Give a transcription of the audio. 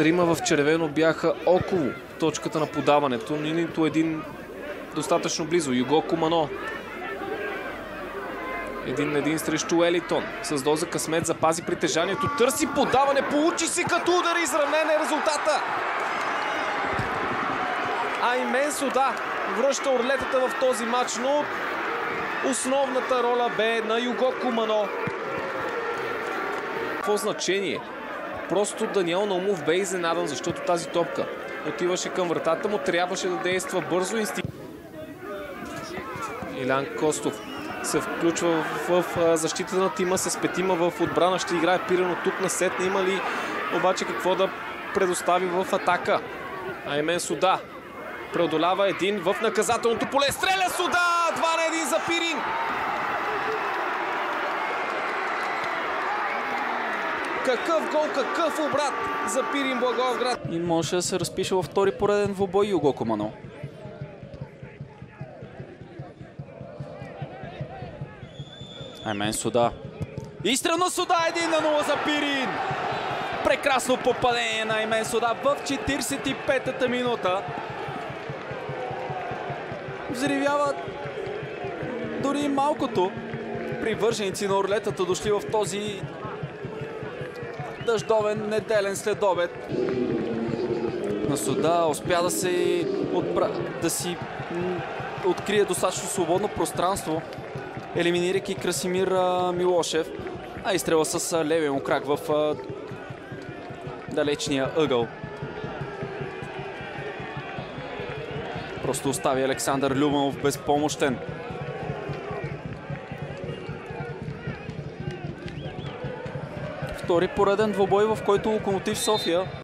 Трима в червено бяха около точката на подаването, ни нито един достатъчно близо. Юго Кумано. Един на един срещу Елитон. С доза късмет запази притежанието. Търси подаване. Получи се като удар. Изравнен е резултата. Аймен Суда връща орлетата в този матч, но основната роля бе на Юго Кумано. Какво значение? Просто Даниел Наумов бе изненадан, защото тази топка отиваше към вратата му, трябваше да действа бързо. Инстинк... Илян Костов се включва в, защита на тима с петима в отбрана. Ще играе пирано тук на сетне. Има ли обаче какво да предостави в атака? Аймен Суда преодолява един в наказателното поле. Стреля Суда! 2 на 1 за Пирин! Какъв гол, какъв обрат за Пирин Благоевград. И може да се разпише във втори пореден двубой Юго Комано. Аймен Суда. Изстрел Суда 1 на 0 за Пирин. Прекрасно попадение на Аймен Суда в 45-та минута. Взривява дори малкото привърженици на орлетата дошли в този дъждовен неделен следобед. На Суда успя да се отбра... да си открие достатъчно свободно пространство, елиминирайки Красимир Милошев, а изстрела с левия му крак в далечния ъгъл. Просто остави Александър Любанов безпомощен. Втори пореден двобой, в който Локомотив София